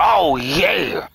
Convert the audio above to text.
Oh yeah!